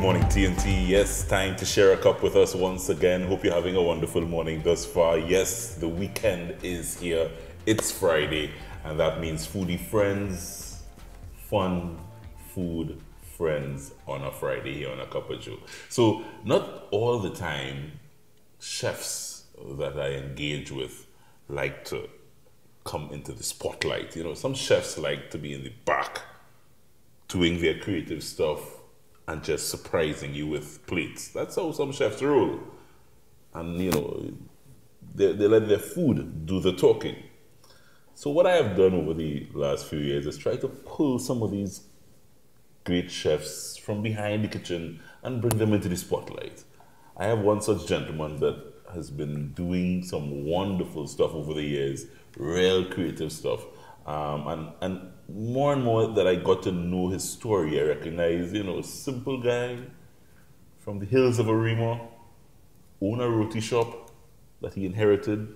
good morning, TNT. Yes, time to share a cup with us once again. Hope you're having a wonderful morning thus far. Yes, the weekend is here. It's Friday, and that means foodie friends, fun, food, friends on a Friday here on a Cup of Joe. So, not all the time, chefs that I engage with like to come into the spotlight. You know, some chefs like to be in the back doing their creative stuff and just surprising you with plates. That's how some chefs roll. And, you know, they, they let their food do the talking. So, what I have done over the last few years is try to pull some of these great chefs from behind the kitchen and bring them into the spotlight. I have one such gentleman that has been doing some wonderful stuff over the years, real creative stuff. Um, and, and more and more that I got to know his story, I recognize, you know, a simple guy from the hills of Arima, own a roti shop that he inherited,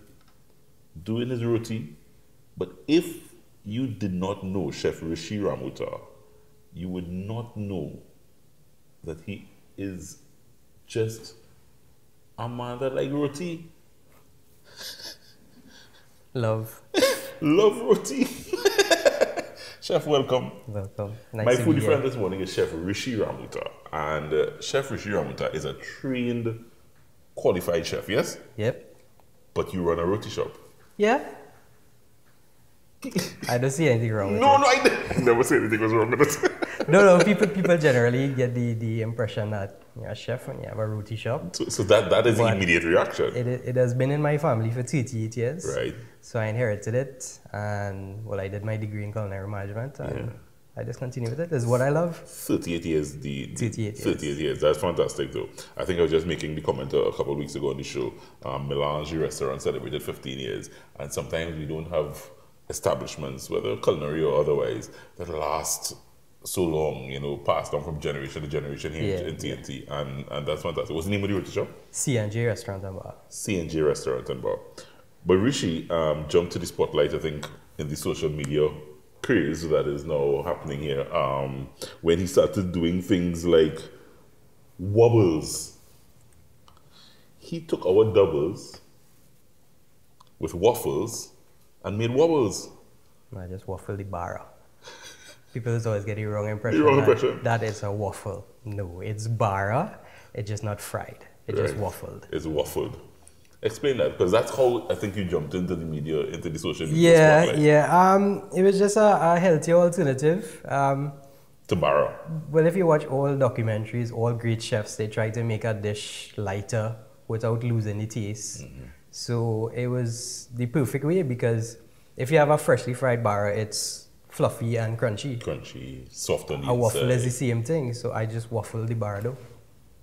doing his roti. But if you did not know Chef Rishi Ramoutar, you would not know that he is just a man that like roti. Love. Love roti. Chef, welcome. Welcome. Nice My foodie friend this morning is Chef Rishi Ramoutar. And uh, Chef Rishi Ramoutar is a trained, qualified chef, yes? Yep. But you run a roti shop. Yeah. I don't see anything wrong with No, it. no, I never say anything was wrong with it. No, no. People, people generally get the, the impression that you're a chef when you have a roti shop. so, so that, that is the immediate reaction. It, it has been in my family for 38 years. Right. So I inherited it, and well, I did my degree in culinary management, and Yeah. I just continue with it. It's what I love. 38 years, the, the 38 years. 38 years. That's fantastic, though. I think I was just making the comment a, a couple of weeks ago on the show. Um, Melange restaurant celebrated 15 years, and sometimes we don't have establishments, whether culinary or otherwise, that last so long, you know, passed on from generation to generation here Yeah, in TNT, and, and that's fantastic. What's the name of the roti shop? C&J Restaurant and Bar. C&J Restaurant and Bar. But Rishi um, jumped to the spotlight, I think, in the social media craze that is now happening here um, when he started doing things like wobbles. He took our doubles with waffles and made wobbles. I just waffle the bara. People always get the wrong impression. wrong that, that is a waffle. No, it's bara. It's just not fried. It just waffled. It's waffled. Explain that, because that's how I think you jumped into the media, into the social media Yeah, spotlight. yeah. Um, it was just a, a healthier alternative. Um, To borrow. well, if you watch all documentaries, all great chefs, they try to make a dish lighter without losing the taste. So it was the perfect way because if you have a freshly fried bara, it's fluffy and crunchy. Crunchy, soft on the A waffle inside. is the same thing, so I just waffle the bara dough.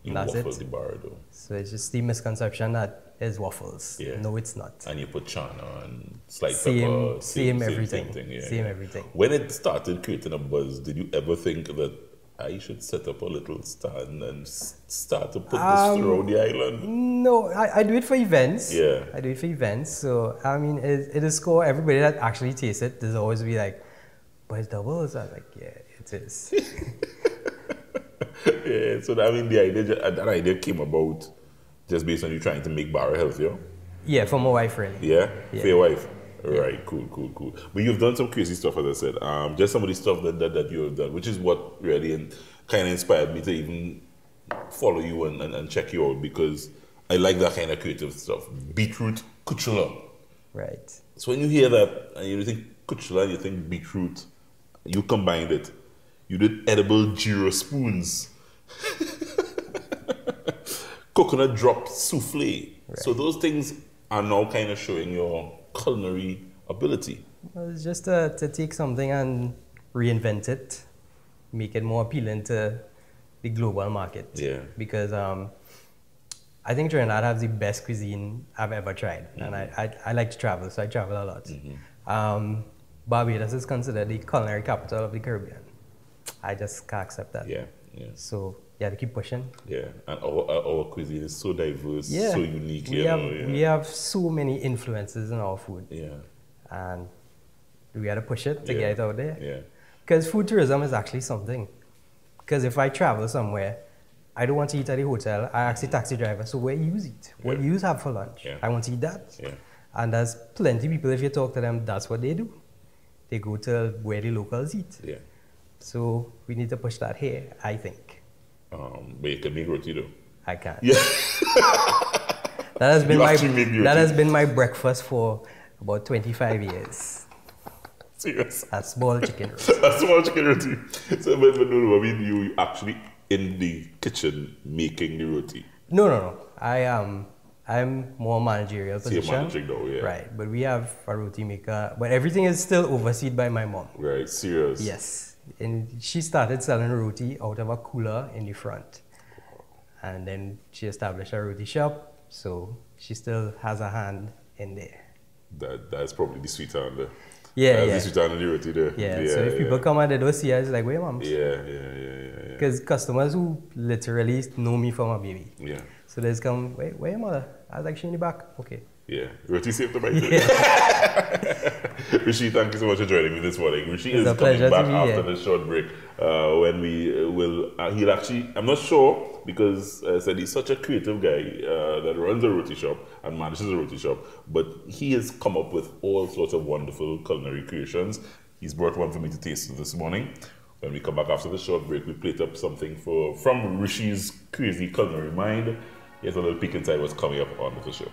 You That's waffle it. the bara dough. So it's just the misconception that it's waffles. Yeah. No, it's not. And you put chana and sliced Same- pepper. same everything. thing, yeah, Same everything. When it started creating a buzz, did you ever think that I should set up a little stand and start to put this Um, around the island? No, I, I do it for events. Yeah. I do it for events. So, I mean, it, it is cool. Everybody that actually tastes it, there's always be like, it's doubles. I'm like, yeah, it is. yeah, so that, I mean, the idea, that idea came about just based on you trying to make bara healthier. yeah, for my wife, really. Yeah? Yeah. For your wife. Right, cool, cool, cool. But you've done some crazy stuff, as I said. Um, just some of the stuff that, that, that you have done, which is what really kind of inspired me to even follow you and, and, and check you out because I like that kind of creative stuff. Beetroot kuchula. Right. So when you hear that and you think kuchula, you think beetroot, you combined it. You did edible gyro spoons. Coconut drop souffle. So those things are now kind of showing your culinary ability. Well, it's just to, to take something and reinvent it, make it more appealing to the global market. Yeah. Because um, I think Trinidad has the best cuisine I've ever tried. And I, I, I like to travel, so I travel a lot. Um, Barbados is considered the culinary capital of the Caribbean. I just can't accept that. Yeah, yeah, So, yeah, to keep pushing. yeah. And our, our, cuisine is so diverse, Yeah. so unique. We you have, know, yeah. we have so many influences in our food. yeah, And we got to push it to Yeah. get it out there. yeah. Because food tourism is actually something. Because if I travel somewhere I don't want to eat at the hotel. I ask the taxi driver, so where you eat? What Yeah. you have for lunch? Yeah. I want to eat that. Yeah. And there's plenty of people, if you talk to them, that's what they do. They go to where the locals eat. Yeah. So we need to push that here, I think. Um, but you can make roti though. I can. Yeah. That has been You my roti. that has been my breakfast for about 25 years. Serious. A small chicken roast. That's small chicken roti. So, but, but no, no, I mean, you actually in the kitchen making the roti. No, no, no. I am. I'm more managerial So position. managing now, yeah. Right, but we have a roti maker, but everything is still overseen by my mom. Right, serious. Yes, and she started selling roti out of a cooler in the front, and then she established a roti shop. So she still has a hand in there. That that's probably the sweet hand there. Yeah, that's yeah. the sweet hand of the roti there. Yeah. yeah so if people come and they don't see it's like, where mom? Yeah, yeah, yeah, yeah, yeah. Because customers who literally know me from a baby. Yeah, So they just come, wait, where your mother? I was like, she in the back. Okay. yeah. Roti saved the bite. Rishi, thank you so much for joining me this morning. Rishi It's is coming back after here. the short break uh, when we will. Uh, he'll actually. I'm not sure because uh, said he's such a creative guy uh, that runs a roti shop and manages a roti shop, but he has come up with all sorts of wonderful culinary creations. He's brought one for me to taste this morning. When we come back after the short break, we plate up something for from Rishi's crazy culinary mind. Here's a little peek inside what's coming up on the show.